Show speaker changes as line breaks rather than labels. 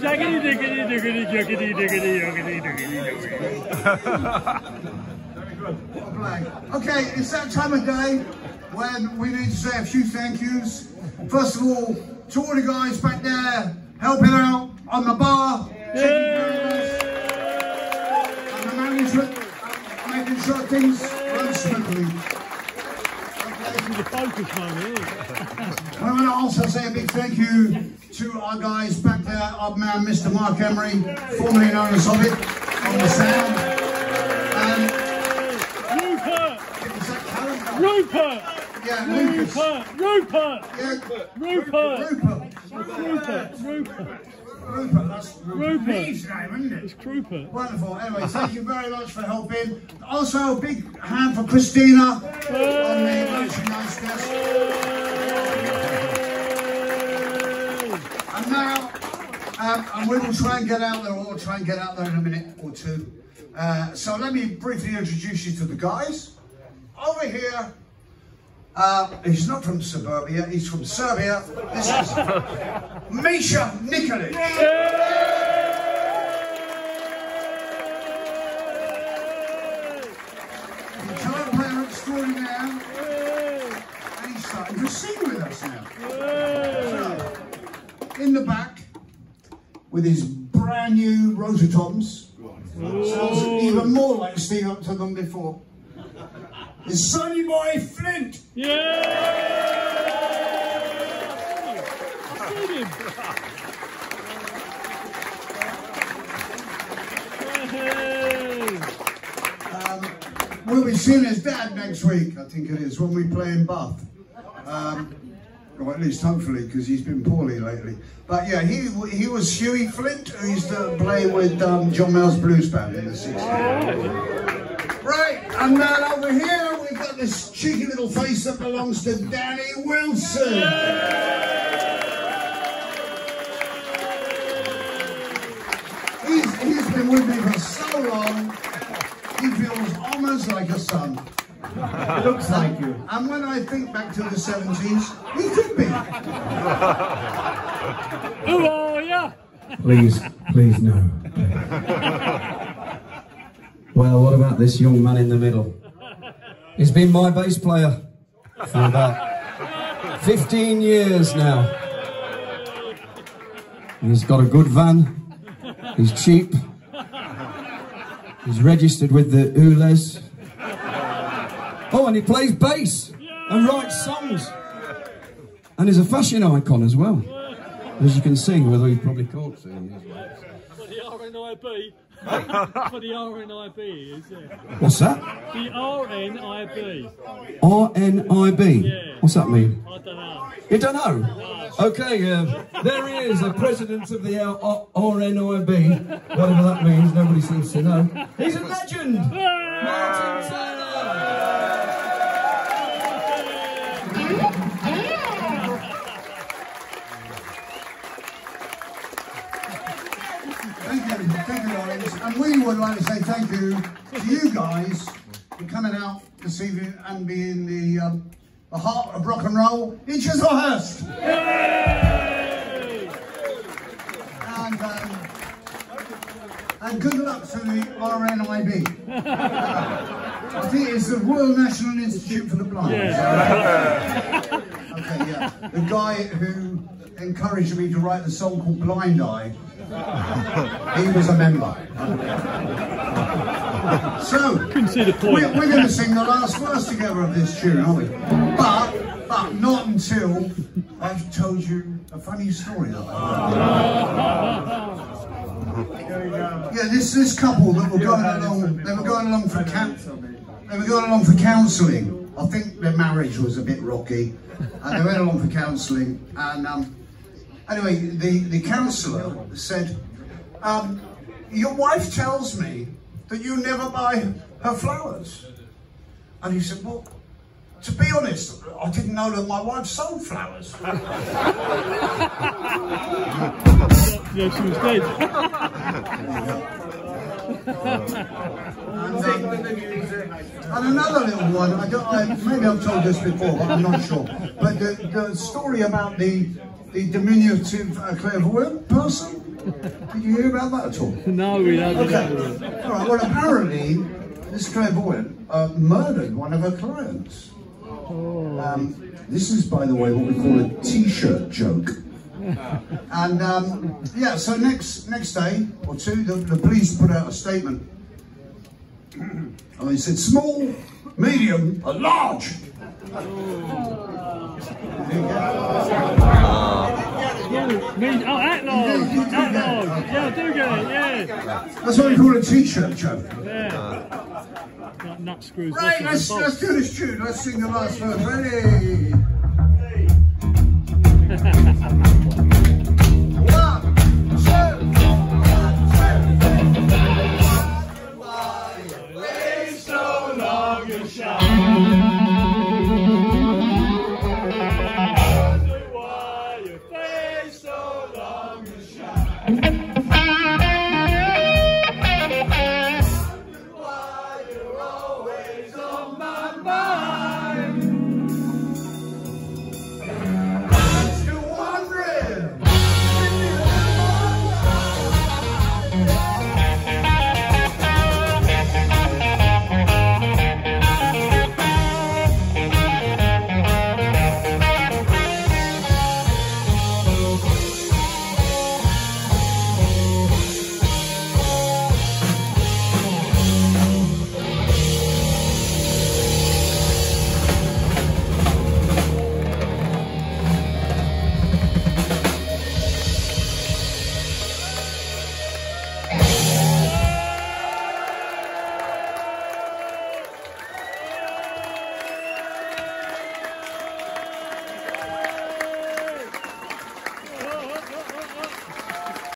shaggity bop, shaggity bop, shaggity diggity.
Okay, it's that time of day when we need to say a few thank yous. First of all, to all the guys back there helping out on the bar, care and the management, making sure things run smoothly.
Is a focus moment?
I want to also say a big thank you to our guys back there, our man Mr. Mark Emery, formerly known as Hobbit, on the sound. And
Rupert!
is that Callum?
Rupert!
Yeah, Lucas.
Rupert! Rupert!
Yeah,
Rupert!
Rupert.
Rupert! Rupert!
Rupert, that's
Rupert.
His name, isn't it?
It's Rupert.
Wonderful. Anyway, thank you very much for helping. Also, big hand for Christina um, and we will try and get out there, or we'll try and get out there in a minute or two. Uh, so let me briefly introduce you to the guys. Over here, uh, he's not from suburbia, he's from Serbia. This is Misha Nikolic. Player extraordinaire, and he's starting to sing with us now. So, in the back, with his brand new Rototoms, sounds even more like Steve Upton than before. Is Sonny Boy Flint.
Yeah!
Um, we'll be seeing his dad next week, I think it is, when we play in Bath. Um, at least hopefully, because he's been poorly lately. But yeah, he he was Hughie Flint, who used to play with um, John Mayall's Blues Band in the 60s. Right, and then over here we've got this cheeky little face that belongs to Danny Wilson. He's, he's been with me for so long, he feels almost like a son.
It looks like you.
And when I think back to the 70s, he could be.
Who are ya?
Please, please no. well, what about this young man in the middle? He's been my bass player for about 15 years now. He's got a good van. He's cheap. He's registered with the ULEZ. Oh, and he plays bass and writes songs. And he's a fashion icon as well. As you can see, although he probably can't see.
For the RNIB. For the RNIB, is, yeah.
What's that?
The RNIB.
RNIB.
Yeah.
What's that mean?
I don't know.
You don't know? Okay, uh, there he is, the president of the RNIB. Whatever that means, nobody seems to know. He's a legend! Martin
Turner! You to you guys for coming out this evening and being the, um, the heart of rock and roll in Chislehurst. And, um, and good luck to the RNIB. I think it's the Royal National Institute for the Blind. Okay, yeah. The guy who encouraged me to write the song called Blind Eye, he was a member. So,
Couldn't see the point.
we're, we're going to sing the last verse together of this tune, aren't we? But, but not until I've told you a funny story that Yeah, this this couple that were going along, they were going along for camp, they were going along for counselling. I think their marriage was a bit rocky, and they went along for counselling. And um, anyway, the the counsellor said, um, "Your wife tells me that you never buy her flowers." And he said, "Well." To be honest, I didn't know that my wife sold flowers.
Yeah, she was dead.
And, um, and another little one, I don't, I, maybe I've told this before, but I'm not sure. But the, the story about the the diminutive uh, clairvoyant person? Did you hear about that at all?
No, we haven't.
Okay. All right. Well, apparently, this clairvoyant uh, murdered one of her clients. Um, this is, by the way, what we call a T-shirt joke. And um, yeah, so next next day or two, the, the police put out a statement. And they said, small, medium, and large. That's what you call a t-shirt, joke.
Yeah. Like nut screws.
Right, let's, let's do this tune. Let's sing the last verse. Ready?